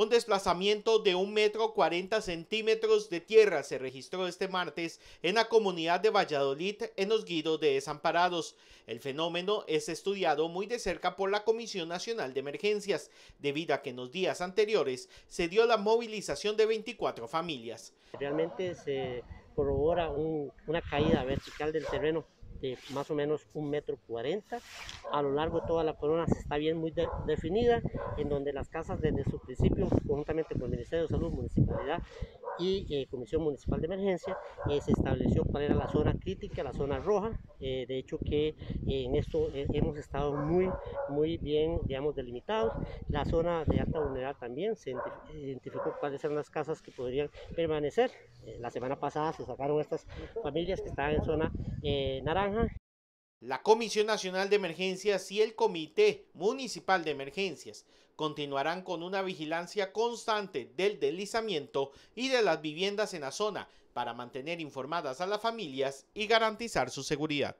Un desplazamiento de un metro 40 centímetros de tierra se registró este martes en la comunidad de Valladolid en los guidos de desamparados. El fenómeno es estudiado muy de cerca por la Comisión Nacional de Emergencias, debido a que en los días anteriores se dio la movilización de 24 familias. Realmente se corrobora una caída vertical del terreno de más o menos un metro cuarenta. A lo largo de toda la corona está bien muy definida, en donde las casas desde su principio, conjuntamente con el Ministerio de Salud, Municipalidad y eh, Comisión Municipal de Emergencia, eh, se estableció cuál era la zona crítica, la zona roja. Eh, de hecho que en esto hemos estado muy, muy bien, digamos, delimitados. La zona de alta vulnerabilidad también se identificó cuáles eran las casas que podrían permanecer. la semana pasada se sacaron estas familias que estaban en zona naranja la Comisión Nacional de Emergencias y el Comité Municipal de Emergencias continuarán con una vigilancia constante del deslizamiento y de las viviendas en la zona para mantener informadas a las familias y garantizar su seguridad.